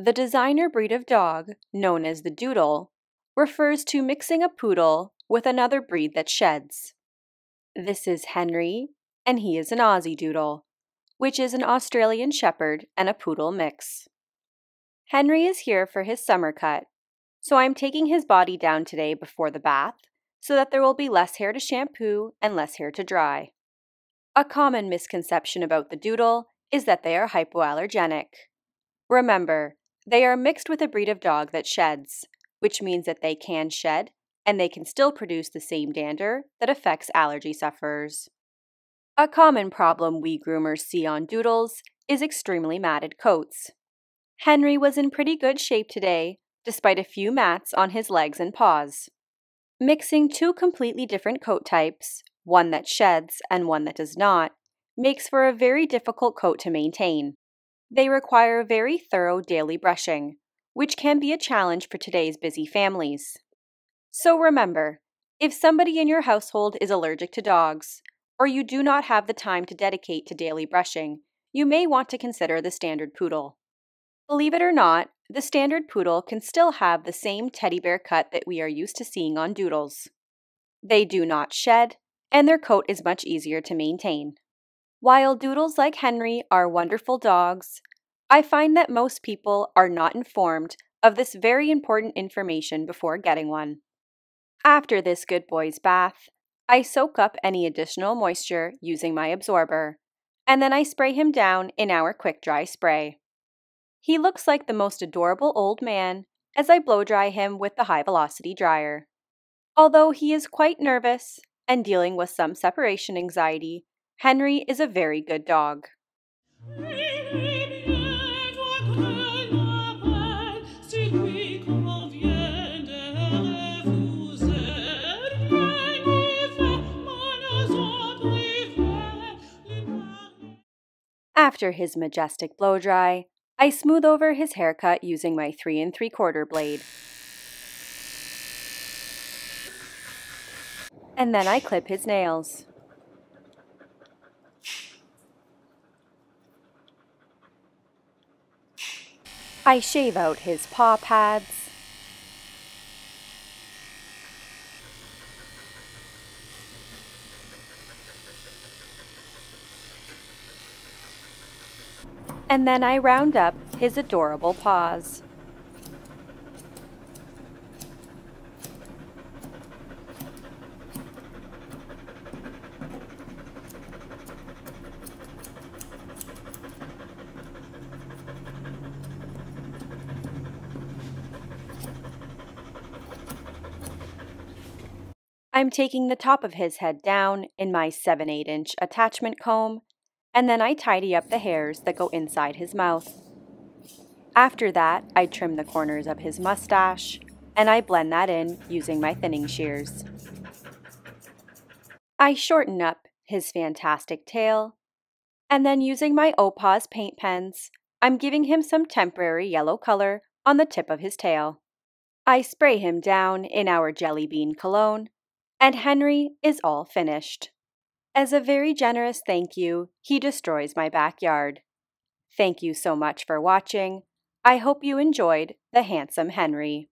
The designer breed of dog, known as the Doodle, refers to mixing a poodle with another breed that sheds. This is Henri, and he is an Aussie Doodle, which is an Australian Shepherd and a Poodle mix. Henri is here for his summer cut, so I'm taking his body down today before the bath so that there will be less hair to shampoo and less hair to dry. A common misconception about the Doodle is that they are hypoallergenic. Remember, they are mixed with a breed of dog that sheds, which means that they can shed and they can still produce the same dander that affects allergy sufferers. A common problem we groomers see on doodles is extremely matted coats. Henri was in pretty good shape today, despite a few mats on his legs and paws. Mixing two completely different coat types, one that sheds and one that does not, makes for a very difficult coat to maintain. They require very thorough daily brushing, which can be a challenge for today's busy families. So remember, if somebody in your household is allergic to dogs, or you do not have the time to dedicate to daily brushing, you may want to consider the standard poodle. Believe it or not, the standard poodle can still have the same teddy bear cut that we are used to seeing on doodles. They do not shed, and their coat is much easier to maintain. While doodles like Henri are wonderful dogs, I find that most people are not informed of this very important information before getting one. After this good boy's bath, I soak up any additional moisture using my absorber, and then I spray him down in our quick dry spray. He looks like the most adorable old man as I blow dry him with the high velocity dryer. Although he is quite nervous and dealing with some separation anxiety, Henri is a very good dog. After his majestic blow dry, I smooth over his haircut using my 3 and 3 quarter blade. And then I clip his nails. I shave out his paw pads. And then I round up his adorable paws. I'm taking the top of his head down in my 7 8 inch attachment comb, and then I tidy up the hairs that go inside his mouth. After that, I trim the corners of his mustache, and I blend that in using my thinning shears. I shorten up his fantastic tail, and then using my Opawz paint pens, I'm giving him some temporary yellow color on the tip of his tail. I spray him down in our Jelly Bean cologne and Henri is all finished. As a very generous thank you, he destroys my backyard. Thank you so much for watching. I hope you enjoyed The Handsome Henri.